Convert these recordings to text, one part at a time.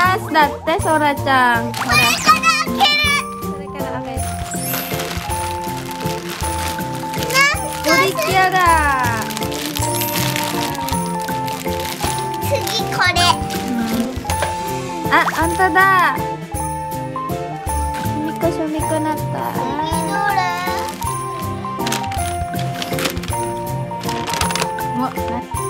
タスだって、ソラちゃん。ほら。それから開ける。プリキュアだ。次これあ、あんただ。しみこしみこなった。どれう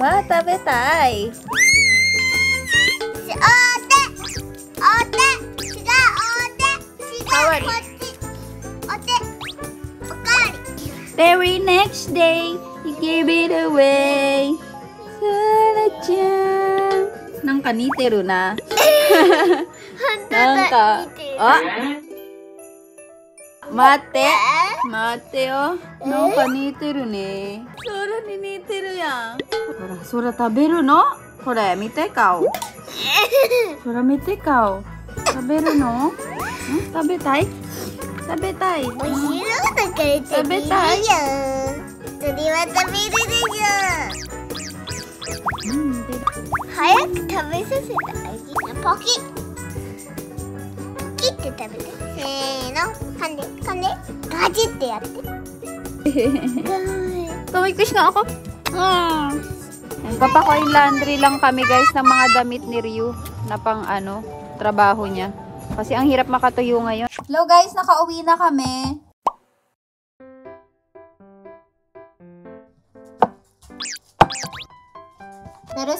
わー食べたい代わり Very next day, he gave it away. サラちゃん。なんか似てるな。なんか、あ待って。待ってよ。なんか似てるね。ソラに似てるやん。ほら、ソラ食べるの？これ、見て顔。ソラ見て顔。食べるの？ん？食べたい？食べたい？お昼だから食べるじゃん鳥は食べるでしょうん、で早く食べさせてあげなポキポキって食べてせーの噛んで噛んでガチってやってTumikis nga ako. Hmm. Papakoy laundry lang kami guys ng mga damit ni Ryu na pang ano, trabaho niya. Kasi ang hirap makatuyo ngayon. Hello guys, nakauwi na kami.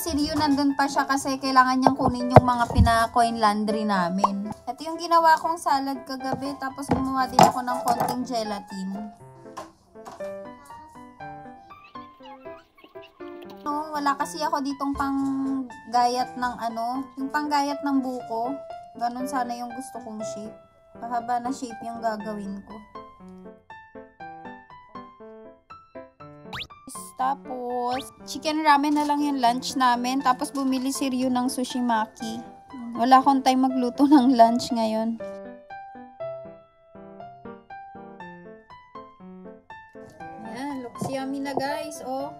Si Ryu nandun pa siya kasi kailangan niyang kunin yung mga pina-coin laundry namin. Ito yung ginawa kong salad kagabi tapos gumawa din ako ng konting gelatin. No, wala kasi ako ditong pang gayat ng ano, yung panggayat ng buko. Ganon sana yung gusto kong shape. Pahaba na shape yung gagawin ko. Tapos, chicken ramen na lang yung lunch namin. Tapos, bumili si Ryu ng sushi maki. Wala akong time magluto ng lunch ngayon. Ayan, looks yummy na guys, oh.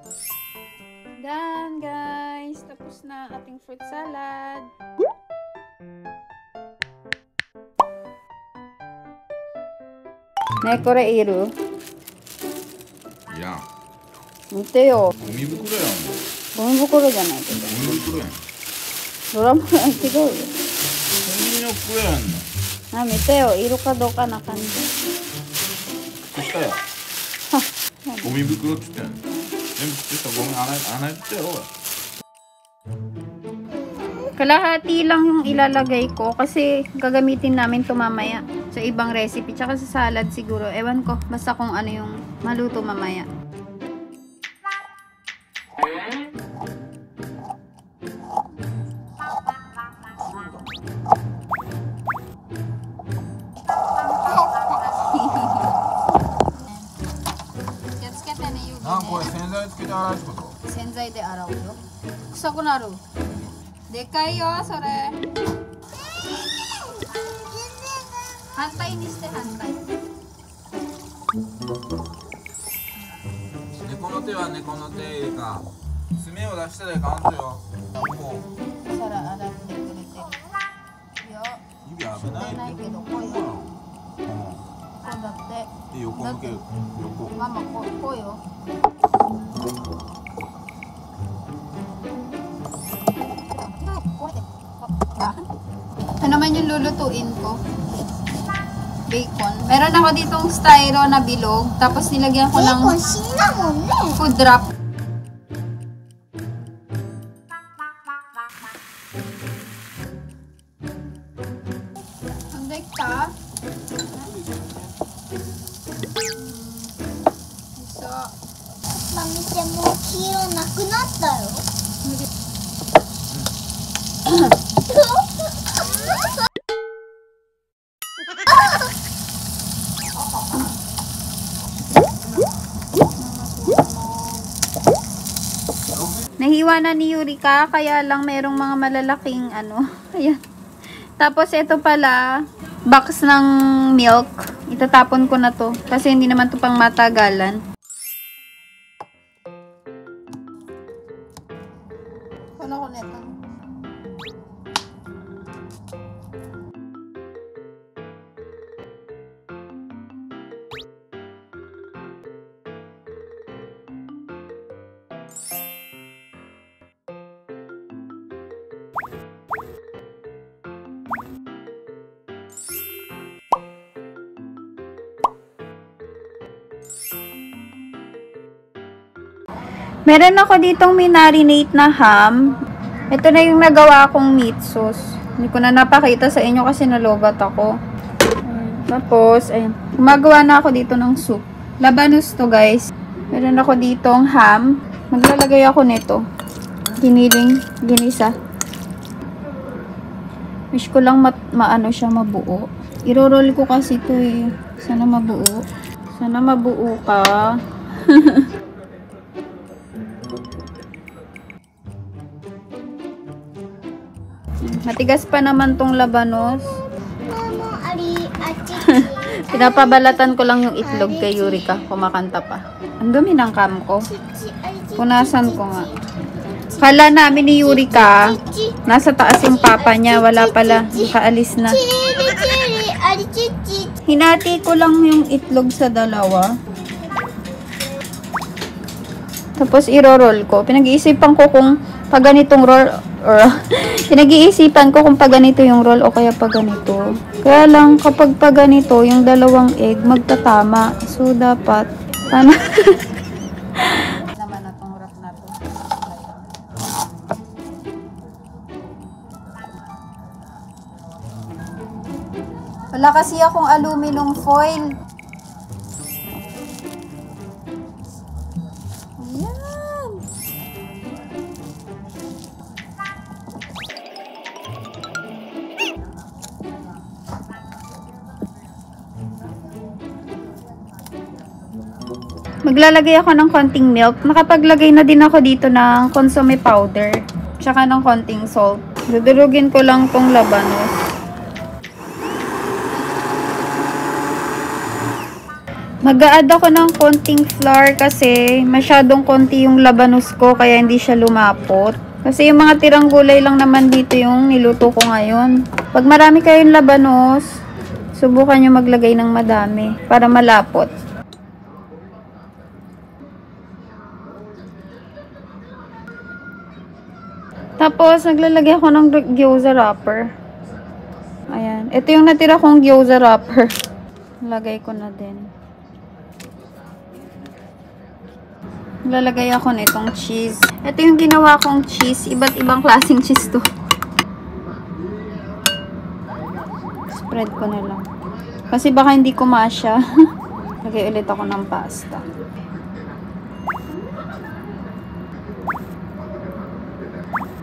Done, guys. Tapos na ating fruit salad. Naikore iru. Yeah. 見てよ。ゴミ袋やんゴミ袋じゃないけど。ゴミ袋やんドラマ違うよ。ゴミの袋やんのあ、見てよ。色かどうかな感じ。そしたよゴミ袋っつってんの全部靴下ゴミ穴穴ってよおい Kalahati lang yung ilalagay ko kasi gagamitin namin to mamaya sa ibang recipe. Tsaka sa salad siguro. Ewan ko. Basta kung ano yung maluto mamaya. 剤つけて洗うこと？洗剤で洗うよ。臭くなる。でかいよそれ。反対にして反対。猫の手は猫の手いいか爪を出したらいかんとよ。こ皿洗ってくれてるよ。う指危ないないけど。こうよ。こう。だって。で横向ける。横。ママこうこうよ Ano naman yung lulutuin ko? Bacon. Meron ako ditong styro na bilog. Tapos nilagyan ko ng Bacon, cinnamon, food wrap. Nahiwa na ni Yurika, kaya lang merong mga malalaking ano. Ayan. Tapos ito pala, box ng milk. Itatapon ko na to. Kasi hindi naman to pang matagalan. Meron ako ditong minarinate na ham. Ito na yung nagawa kong meat sauce. Hindi ko na napakita sa inyo kasi nalobat ako. Tapos, ayun. Gumagawa na ako dito ng soup. Labanos to guys. Meron ako ditong ham. Maglalagay ako nito. Giniling, ginisa. Wish ko lang ma maano siya mabuo. Iroroll ko kasi ito eh. Sana mabuo. Sana mabuo ka. Matigas pa naman tong labanos. Pinapabalatan ko lang yung itlog kay Yurika. Kumakanta pa. Ang dumi ng cam ko. Punasan ko nga. Kala namin ni Yurika, nasa taas yung papa niya. Wala pala. Nakaalis na. Hinati ko lang yung itlog sa dalawa. Tapos, iro-roll ko. Pinag-iisipan ko kung pag ganitong roll, or, pinag-iisipan ko kung pag ganito yung roll o kaya pag ganito. Kaya lang, kapag pag ganito, yung dalawang egg magtatama. So, dapat, paano? Wala kasi akong aluminum foil. Ayan. Maglalagay ako ng konting milk. Nakapaglagay na din ako dito ng consomme powder. Tsaka ng konting salt. Dudurugin ko lang tong labanos. Mag-a-add ako ng konting flour kasi masyadong konti yung labanos ko kaya hindi siya lumapot. Kasi yung mga tirang gulay lang naman dito yung niluto ko ngayon. Pag marami kayong labanos, subukan nyo maglagay ng madami para malapot. Tapos, naglalagay ako ng gyoza wrapper. Ayan. Ito yung natira kong gyoza wrapper. Lagay ko na din. Lalagay ako nitong cheese. Ito yung ginawa kong cheese. Iba't ibang klaseng cheese to. Spread ko na lang. Kasi baka hindi ko masya. Lagay ulit ako ng pasta.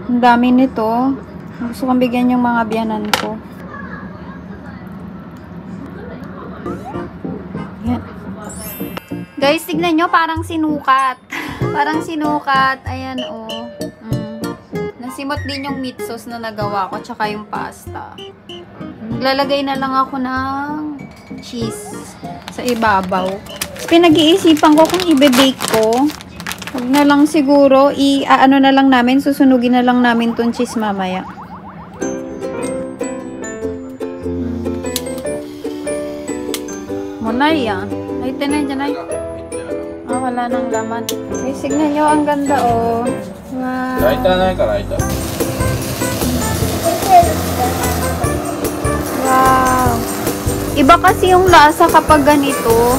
Ang dami nito. Gusto kong bigyan yung mga biyanan ko. Yan. Guys, tignan nyo, parang sinukat. Parang sinukat. Ayan, oh. Mm. Nasimot din yung meat sauce na nagawa ko, tsaka yung pasta. Naglalagay na lang ako ng cheese sa ibabaw. Pinag-iisipan ko kung ibe-bake ko. Huwag na lang siguro, i-ano na lang namin, susunugin na lang namin tong cheese mamaya. Munay ah. Ay, tinay, tinay. Ah, wala nang laman. Ay, signan nyo, ang ganda oh. Wow. ライターないかライター Wow. Iba kasi yung lasa kapag ganito.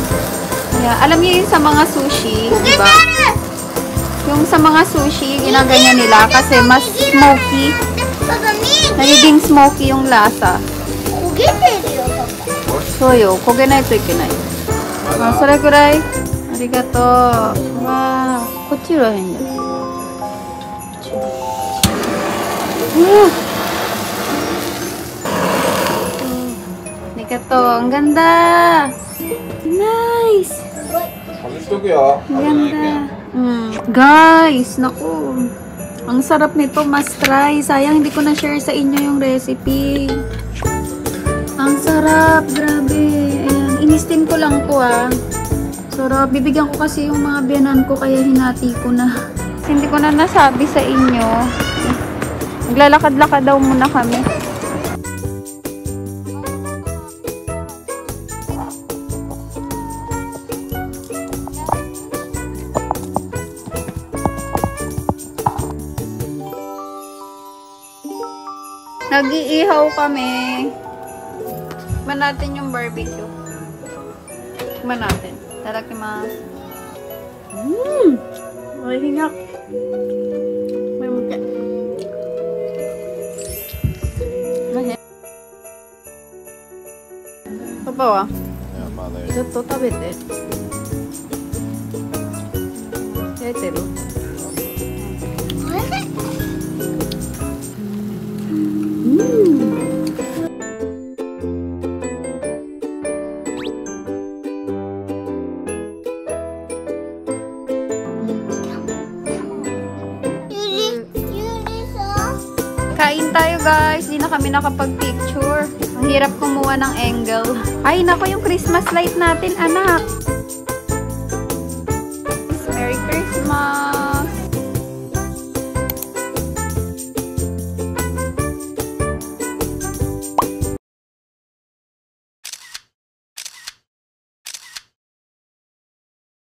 Yeah, alam niyo yung sa mga sushi, di ba? Yung sa mga sushi, ginaganyan nila kasi mas smoky. パパ見え Nagiging smoky yung lasa. 焦げてるよパパ So yo, kogeないといけない. Ah, それくらいあ りがとう。わー。 こっちらへんだよ。Uh. Arigato. Ang ganda. Nice. 外しとくよ Ang ganda. Mm. Guys, naku. Ang sarap nito, must try. Sayang hindi ko na-share sa inyo yung recipe. Ang sarap, grabe. Ayan, inistin ko lang po ah. Sarap. Bibigyan ko kasi yung mga biyanan ko kaya hinati ko na. Hindi ko na nasabi sa inyo. Maglalakad-lakad daw muna kami. Nag-iihaw kami. Tikman natin yung barbecue. Tikman. ただきます。うん。おいしい。パパは？ずっと食べて。焼いてる？Na kami nakapag-picture. Mahirap kumuha ng angle. Ay, nako yung Christmas light natin, anak. Merry Christmas!